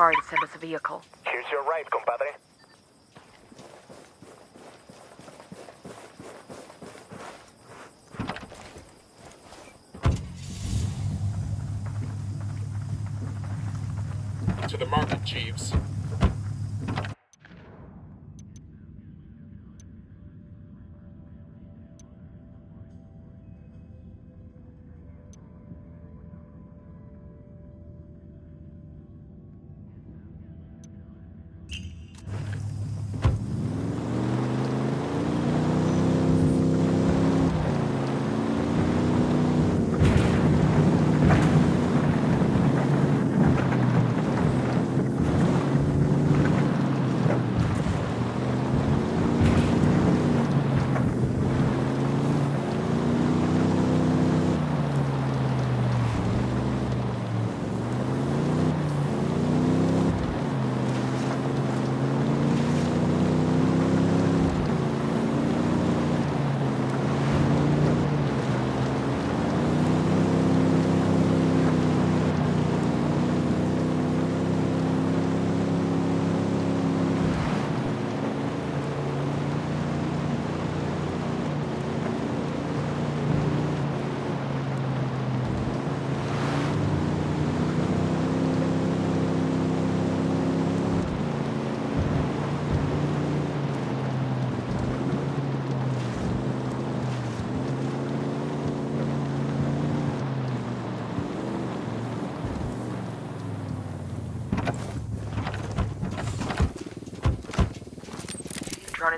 Atari to send us a vehicle. Here's your ride, compadre. To the market, Jeeves.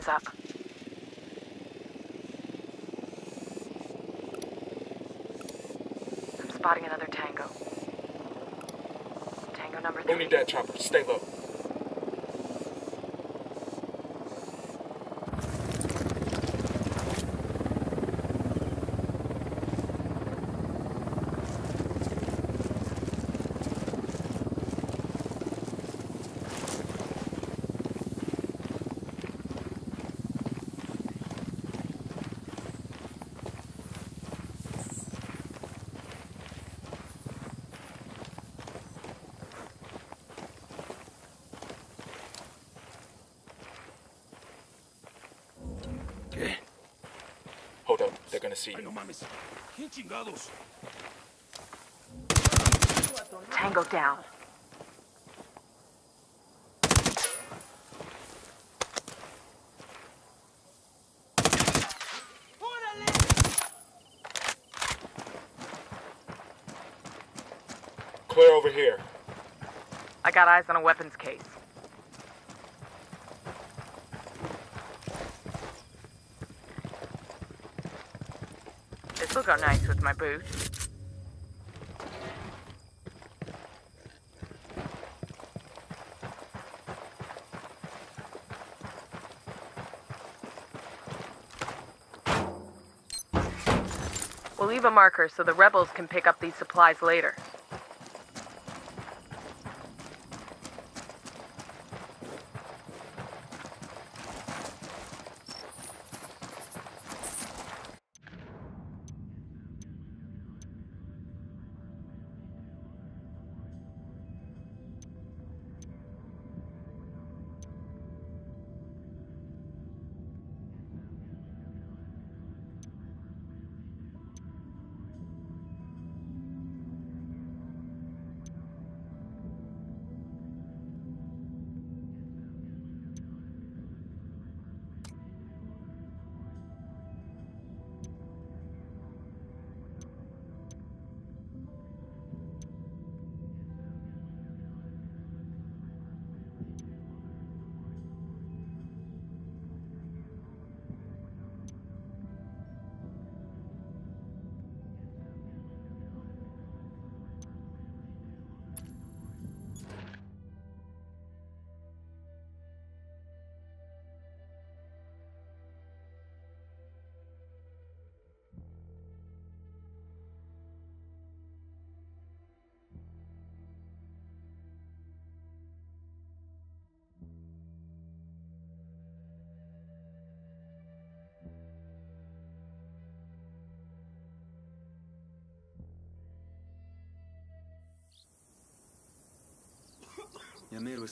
Up. I'm spotting another tango. Tango number three. Only that chopper. Stay low. Hold gonna see Ay, no you. mames. ¿Qué chingados? Tango down. Clear over here. I got eyes on a weapons case. Will go nice with my boot. We'll leave a marker so the rebels can pick up these supplies later. Ya me lo